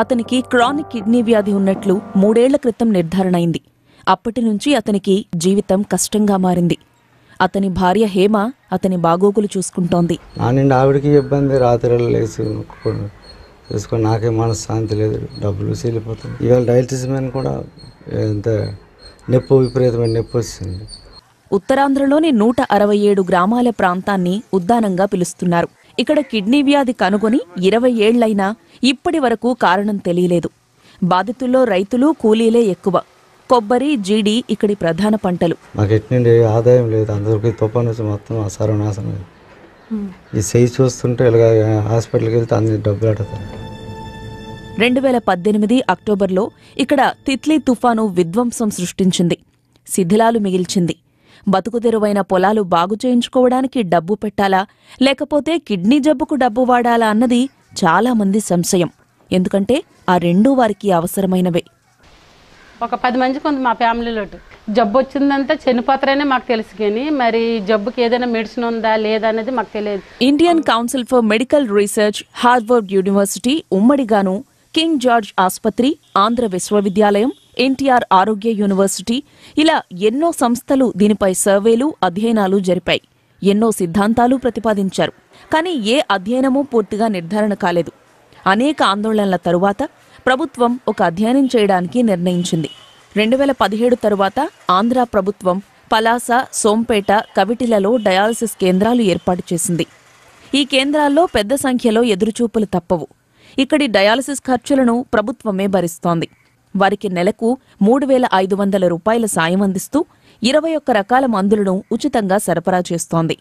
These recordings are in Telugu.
అతనికి క్రానిక్ కిడ్నీ వ్యాధి ఉన్నట్లు మూడేళ్ళ క్రితం నిర్ధారణ అయింది అప్పటి నుంచి అతనికి జీవితం కష్టంగా మారింది. అతని భార్య హేమ అతని బాగోగులు చూసుకుంటోంది. నా నిండి ఆవిడకి ఇబ్బంది రాత్రి లేచి చూసుకొని నాకే మనశ్శాంతి లేదు డబ్బులు చీలిపోతుంది ఇవాళ డయాలసిస్ మీద కూడా ఎంత నొప్పి విపరీతమైన నొప్పి వచ్చింది ఉత్తరాంధ్రలోని నూట అరవై ఏడు గ్రామాల ప్రాంతాన్ని ఉద్దానంగా పిలుస్తున్నారు. ఇక్కడ కిడ్నీ వ్యాధి కనుగొని ఇరవై ఏళ్ళైనా ఇప్పటి వరకు కారణం తెలియలేదు. బాధితుల్లో రైతులు కూలీలే ఎక్కువ. కొబ్బరి జీడి ఇక్కడి ప్రధాన పంటలు. మాకు ఎట్నుండి ఆదాయం లేదు. అందరికి తుఫాన్ వచ్చి మొత్తం అయింది. ఈ చెయ్యి చూస్తుంటే ఇలాగ హాస్పిటల్కి వెళ్తే అన్ని డబ్బులు అడుగుతారు రెండు వేల పద్దెనిమిది అక్టోబర్లో ఇక్కడ తిత్లీ తుఫాను విధ్వంసం సృష్టించింది. శిథిలాలు మిగిల్చింది. బతుకుదెరువైన పొలాలు బాగు చేయించుకోవడానికి డబ్బు పెట్టాలా? లేకపోతే కిడ్నీ జబ్బుకు డబ్బు వాడాలా అన్నది చాలా మంది సంశయం. ఎందుకంటే ఆ రెండూ వారికి అవసరమైనవే. ఒక పది మందికి ఉంది మా ఫ్యామిలీలో జబ్బు వచ్చిందంటే చనిపోతారనే మాకు తెలుసు కానీ మరి జబ్బుకి ఏదైనా మెడిసిన్ ఉందా లేదా అనేది మాకు తెలియదు. Indian council for medical research Harvard university ఉమ్మడిగాను king George ఆసుపత్రి ఆంధ్ర విశ్వవిద్యాలయం ఎన్టీఆర్ ఆరోగ్య యూనివర్సిటీ ఇలా ఎన్నో సంస్థలు దీనిపై సర్వేలు అధ్యయనాలు జరిపాయి. ఎన్నో సిద్ధాంతాలు ప్రతిపాదించారు. కానీ ఏ అధ్యయనమూ పూర్తిగా నిర్ధారణ కాలేదు. అనేక ఆందోళనల తరువాత ప్రభుత్వం ఒక అధ్యయనం చేయడానికి నిర్ణయించింది. రెండు వేల పదిహేడు తరువాత ఆంధ్ర ప్రభుత్వం పలాస సోంపేట కవిటిలలో డయాలసిస్ కేంద్రాలు ఏర్పాటు చేసింది. ఈ కేంద్రాల్లో పెద్ద సంఖ్యలో ఎదురుచూపులు తప్పవు. ఇక్కడి డయాలసిస్ ఖర్చులను ప్రభుత్వమే భరిస్తోంది. వారికి నెలకు మూడు వేల ఐదు వందల రూపాయల సాయం అందిస్తూ ఇరవై ఒక్క రకాల మందులను ఉచితంగా సరఫరా చేస్తోంది.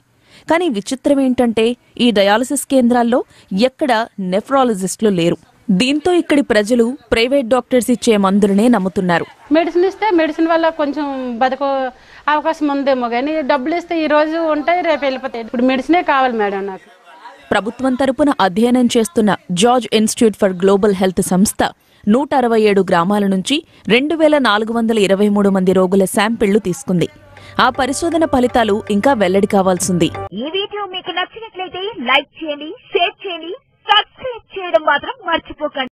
కానీ విచిత్రమేంటంటే ఈ డయాలసిస్ కేంద్రాల్లో ఎక్కడ నెఫ్రాలజిస్టులు లేరు. దీంతో ఇక్కడి ప్రజలు ప్రైవేట్ డాక్టర్స్ ఇచ్చే మందులనే నమ్ముతున్నారు. మెడిసిన్ ఇస్తే మెడిసిన్ వల్ల కొంచెం బతుకు అవకాశం ఉందేమో కానీ డబ్బులు ఇస్తే ఈ రోజు ఉంటాయి రేపు వెళ్ళిపోతాయి. ఇప్పుడు మెడిసినే కావాలి మేడం నాకు. ప్రభుత్వం తరపున అధ్యయనం చేస్తున్న George institute for global health సంస్థ నూట అరవై ఏడు గ్రామాల నుంచి రెండు వేల నాలుగు వందల ఇరవై మూడు మంది రోగుల శాంపిళ్ళు తీసుకుంది. ఆ పరిశోధన ఫలితాలు ఇంకా వెల్లడి కావాల్సింది. ఈ వీడియో మీకు నచ్చినట్లయితే లైక్ చేయండి షేర్ చేయండి సబ్స్క్రైబ్ చేయడం మాత్రం మర్చిపోకండి.